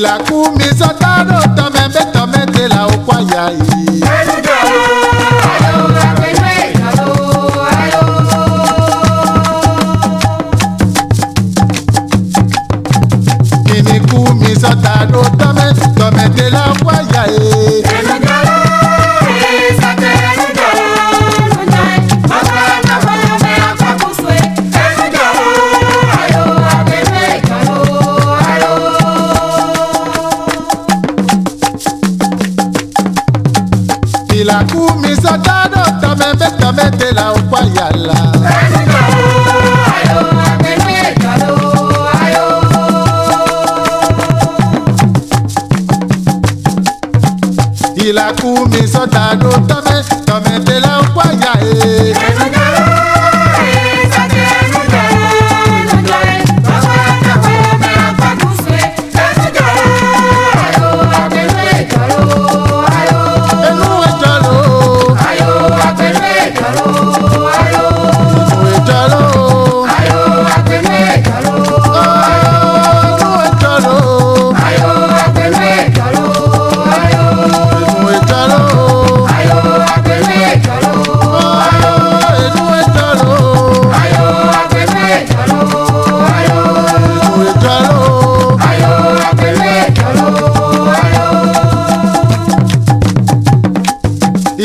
la kumi sotaro tome be tome la o kwaya yi. la kumisɔta la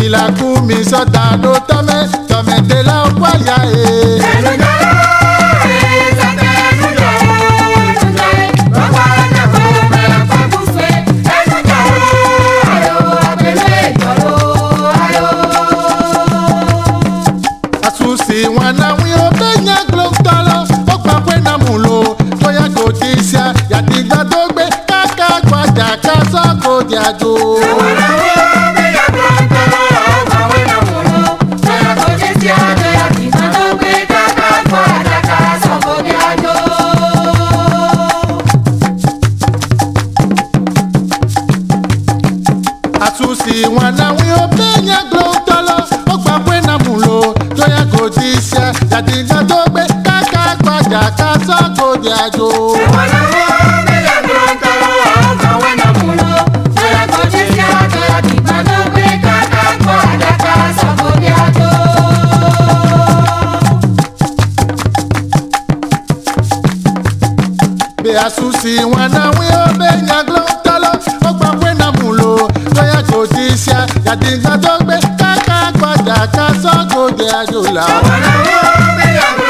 Bila kumi sota do tome, tome de la okwaya e. Asusi wana wi obenya globdolo, okpa kwe na mulo, toya gotisia, yadigba dogbe, kaka kwa jaka soko atusi mwanawi openya glontolo ogbagwe na mulo toya kodisha jadiga dogbe kaka kwaja kasa kodiajo. mwanawi openya glontolo ogbagwe na mulo toya kodisha jadiga dogbe kaka kwaja kasa kodiajo. ṣá yàdìgbà tó gbé káká padà ká sọ́kò dé àjò làwọn.